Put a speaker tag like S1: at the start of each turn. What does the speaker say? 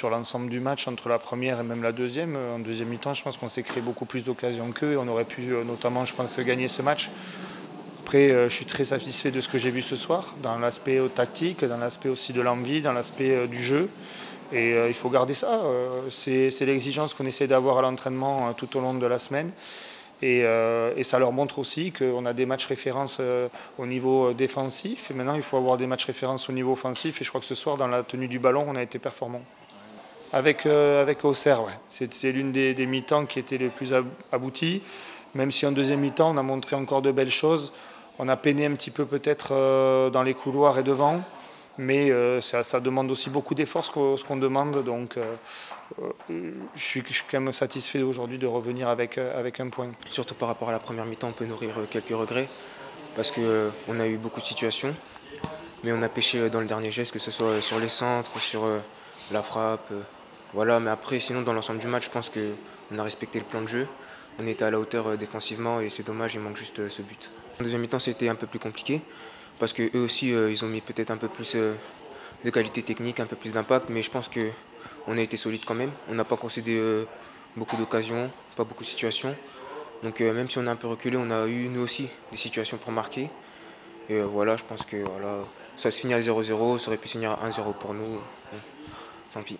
S1: sur l'ensemble du match, entre la première et même la deuxième. En deuxième mi-temps, je pense qu'on s'est créé beaucoup plus d'occasions qu'eux on aurait pu notamment, je pense, gagner ce match. Après, je suis très satisfait de ce que j'ai vu ce soir, dans l'aspect tactique, dans l'aspect aussi de l'envie, dans l'aspect du jeu. Et il faut garder ça. C'est l'exigence qu'on essaie d'avoir à l'entraînement tout au long de la semaine. Euh, et, ça leur montre aussi qu'on a des matchs références euh, au niveau euh, défensif. Et maintenant, il faut avoir des matchs références au niveau offensif. Et je crois que ce soir, dans la tenue du ballon, on a été performant. Avec, avec Auxerre, ouais. c'est l'une des, des mi-temps qui était les plus abouties. Même si en deuxième mi-temps, on a montré encore de belles choses. On a peiné un petit peu peut-être dans les couloirs et devant mais euh, ça, demande aussi beaucoup d'efforts ce qu'on demande. Donc euh, euh, je, suis, quand même satisfait aujourd'hui de revenir avec, avec un point.
S2: Surtout par rapport à la première mi-temps, on peut nourrir quelques regrets parce qu'on a eu beaucoup de situations, mais on a pêché dans le dernier geste, que ce soit sur les centres, sur la frappe. Voilà, mais après, sinon, dans l'ensemble du match, je pense qu'on a respecté le plan de jeu. On était à la hauteur défensivement et c'est dommage, il manque juste ce but. En deuxième mi-temps, c'était un peu plus compliqué parce qu'eux aussi, euh, ils ont mis peut-être un peu plus euh, de qualité technique, un peu plus d'impact, mais je pense qu'on a été solide quand même. On n'a pas concédé euh, beaucoup d'occasions, pas beaucoup de situations. Donc même si on a un peu reculé, on a eu nous aussi des situations pour marquer. Et voilà, je pense que voilà, ça se finit à 0-0, ça aurait pu finir à 1-0 pour nous. Tant pis.